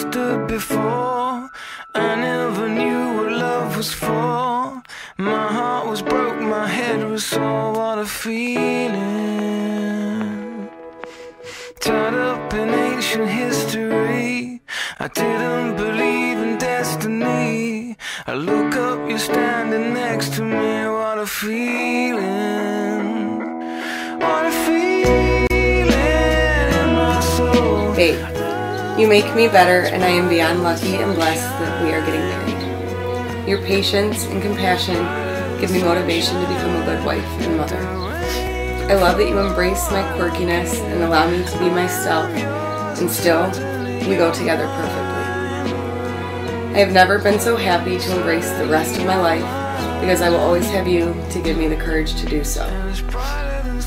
understood before. I never knew what love was for. My heart was broke, my head was sore. What a feeling. Tied up in ancient history. I didn't believe in destiny. I look up, you're standing next to me. What a feeling. What a feeling in my soul. Babe, you make me better, and I am beyond lucky and blessed that we are getting married. Your patience and compassion give me motivation to become a good wife and mother. I love that you embrace my quirkiness and allow me to be myself, and still, we go together perfectly. I have never been so happy to embrace the rest of my life because I will always have you to give me the courage to do so.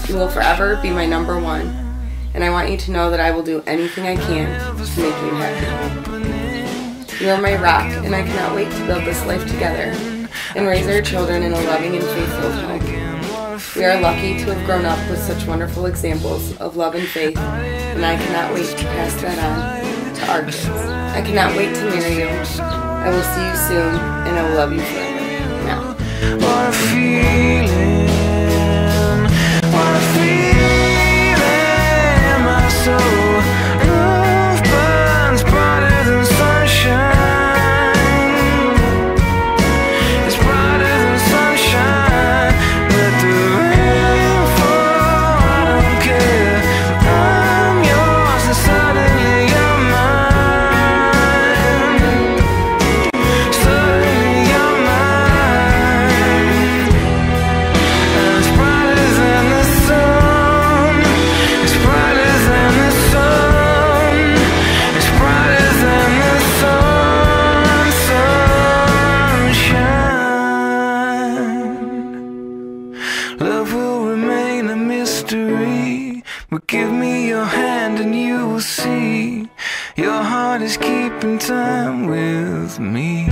You will forever be my number one, and I want you to know that I will do anything I can to make you happy. You are my rock, and I cannot wait to build this life together and raise our children in a loving and faithful home. We are lucky to have grown up with such wonderful examples of love and faith, and I cannot wait to pass that on to our kids. I cannot wait to marry you. I will see you soon, and I will love you forever. Now. mystery. But give me your hand and you will see your heart is keeping time with me.